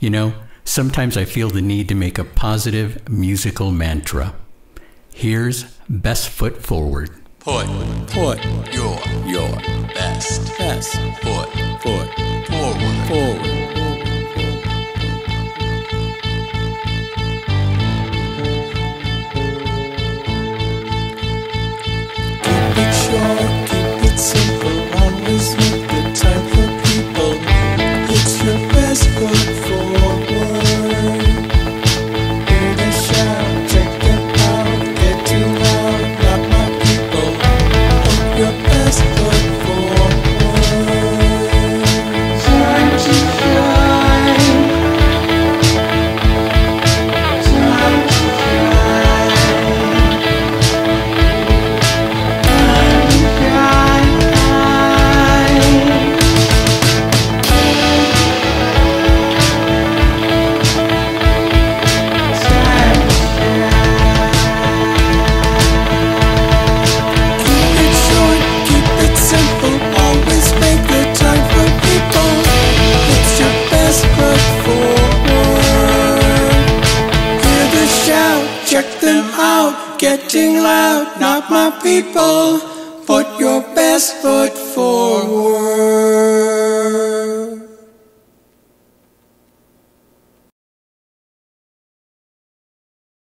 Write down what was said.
You know, sometimes I feel the need to make a positive musical mantra. Here's Best Foot Forward. Put, Put your, your best best check them out, getting loud, not my people. Put your best foot forward.